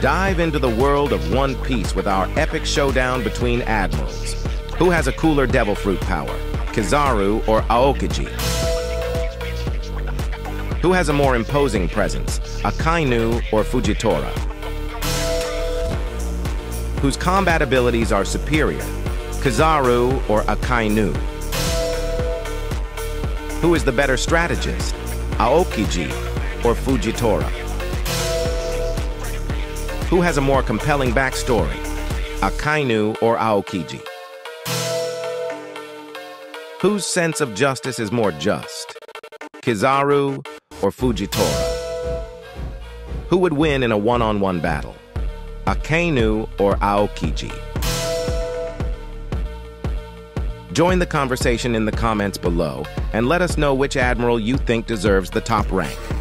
Dive into the world of One Piece with our epic showdown between admirals. Who has a cooler devil fruit power, Kizaru or Aokiji? Who has a more imposing presence, Akainu or Fujitora? Whose combat abilities are superior, Kizaru or Akainu? Who is the better strategist, Aokiji or Fujitora? Who has a more compelling backstory, Akainu or Aokiji? Whose sense of justice is more just, Kizaru or Fujitora? Who would win in a one-on-one -on -one battle, Akainu or Aokiji? Join the conversation in the comments below and let us know which admiral you think deserves the top rank.